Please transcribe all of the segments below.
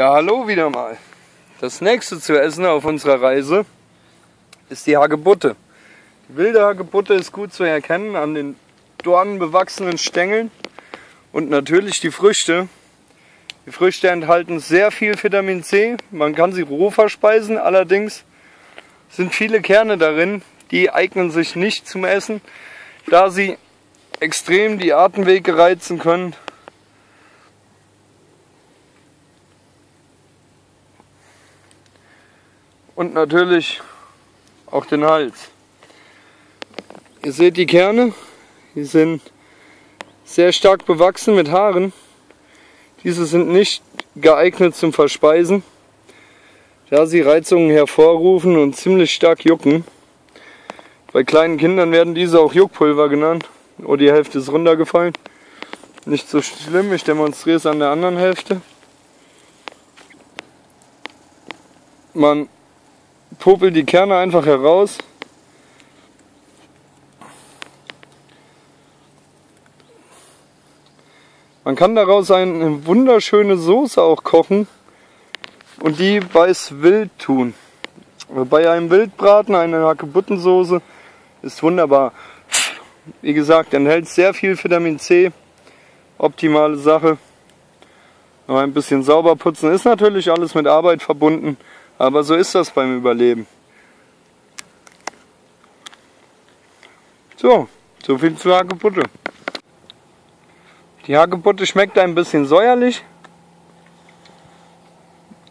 Ja, hallo wieder mal. Das nächste zu essen auf unserer Reise ist die Hagebutte. Die wilde Hagebutte ist gut zu erkennen an den dornenbewachsenen Stängeln und natürlich die Früchte. Die Früchte enthalten sehr viel Vitamin C. Man kann sie roh verspeisen, allerdings sind viele Kerne darin, die eignen sich nicht zum Essen, da sie extrem die Atemwege reizen können und natürlich auch den Hals. Ihr seht die Kerne, die sind sehr stark bewachsen mit Haaren. Diese sind nicht geeignet zum Verspeisen, da sie Reizungen hervorrufen und ziemlich stark jucken. Bei kleinen Kindern werden diese auch Juckpulver genannt. Oh, die Hälfte ist runtergefallen. Nicht so schlimm, ich demonstriere es an der anderen Hälfte. Man popel die Kerne einfach heraus. Man kann daraus eine wunderschöne Soße auch kochen und die bei's Wild tun. Bei einem Wildbraten eine Hackebuttensoße ist wunderbar. Wie gesagt, enthält sehr viel Vitamin C. Optimale Sache. Noch ein bisschen sauber putzen ist natürlich alles mit Arbeit verbunden. Aber so ist das beim Überleben. So, so viel zur Hagebutte. Die Hagebutte schmeckt ein bisschen säuerlich,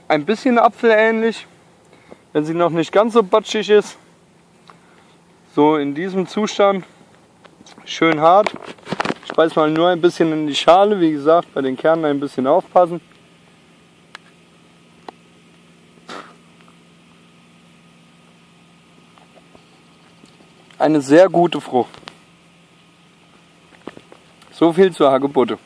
ein bisschen apfelähnlich, wenn sie noch nicht ganz so batschig ist. So in diesem Zustand, schön hart. Ich beiß mal nur ein bisschen in die Schale, wie gesagt, bei den Kernen ein bisschen aufpassen. Eine sehr gute Frucht. So viel zur Hagebutte.